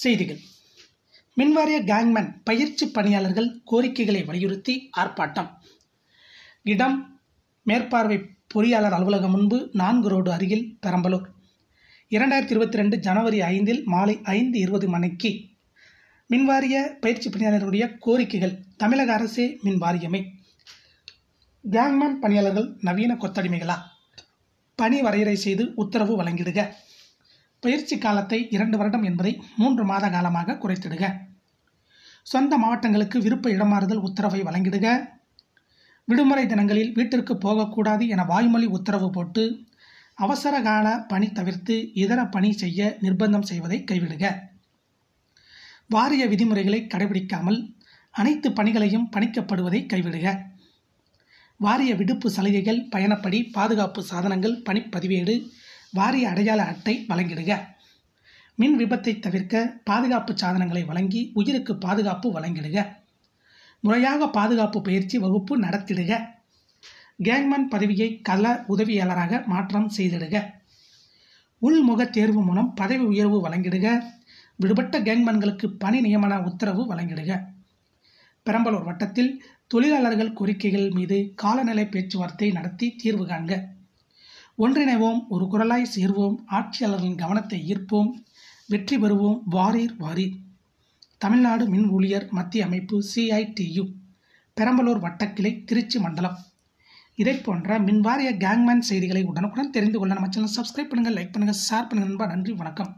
செய்திகள். மின்வாரிய கேங்மேன் பயிற்சி பணியாளர்கள் கோரிக்கைகளை வலியுறுத்தி ஆர்ப்பாட்டம். இடம் மேற்பார்வை பொறியாளர் அலுவலகம் முன்பு நான்கு ரோடு அருகில் பெரம்பலூர். இரண்டாயிரத்தி இருபத்தி ரெண்டு ஜனவரி ஐந்தில் மாலை ஐந்து இருபது மணிக்கு மின்வாரிய பயிற்சி பணியாளர்களுடைய கோரிக்கைகள் தமிழக அரசே மின் வாரியமே. கேங்மேன் பணியாளர்கள் நவீன கொத்தடிமைகளா? பணி வரையறை செய்து உத்தரவு வழங்கிடுக. பயிற்சி காலத்தை இரண்டு வருடம் என்பதை மூன்று மாத காலமாக குறைத்திடுக. சொந்த மாவட்டங்களுக்கு விருப்ப இடமாறுதல் உத்தரவை வழங்கிடுக. விடுமுறை தினங்களில் வீட்டிற்கு போகக்கூடாது என வாய்மொழி உத்தரவு போட்டு அவசர கால பணி தவிர்த்து இதர பணி செய்ய நிர்பந்தம் செய்வதை கைவிடுக. வாரிய விதிமுறைகளை கடைபிடிக்காமல் அனைத்து பணிகளையும் பணிக்கப்படுவதை கைவிடுக. வாரிய விடுப்பு சலுகைகள் பயணப்படி பாதுகாப்பு சாதனங்கள் பணிப்பதிவேடு வாரிய அடையாள அட்டை வழங்கிடுக. மின் விபத்தை தவிர்க்க பாதுகாப்பு சாதனங்களை வழங்கி உயிருக்கு பாதுகாப்பு வழங்கிடுக. முறையாக பாதுகாப்பு பயிற்சி வகுப்பு நடத்திடுக. கேங்மன் பதவியை கள உதவியாளராக மாற்றம் செய்திடுக. உள்முக தேர்வு மூலம் பதவி உயர்வு வழங்கிடுக. விடுபட்ட கேங்மன்களுக்கு பணி நியமன உத்தரவு வழங்கிடுக. பெரம்பலூர் வட்டத்தில் தொழிலாளர்கள் கோரிக்கைகள் மீது காலநிலை பேச்சுவார்த்தை நடத்தி தீர்வு காண்க. ஒன்றிணைவோம் ஒரு குரலாய் சேர்வோம் ஆட்சியாளர்களின் கவனத்தை ஈர்ப்போம் வெற்றி பெறுவோம் வாரீர் வாரீர். தமிழ்நாடு மின் ஊழியர் மத்திய அமைப்பு சிஐடியு பெரம்பலூர் வட்டக்கிளை திருச்சி மண்டலம். இதை போன்ற மின்வாரிய கேங்மேன் செய்திகளை உடனுக்குடன் தெரிந்து கொள்ள நம்ம சேனல் சப்ஸ்கிரைப் பண்ணுங்கள் லைக் பண்ணுங்கள் ஷேர் பண்ணுங்கள் நண்பா நன்றி வணக்கம்.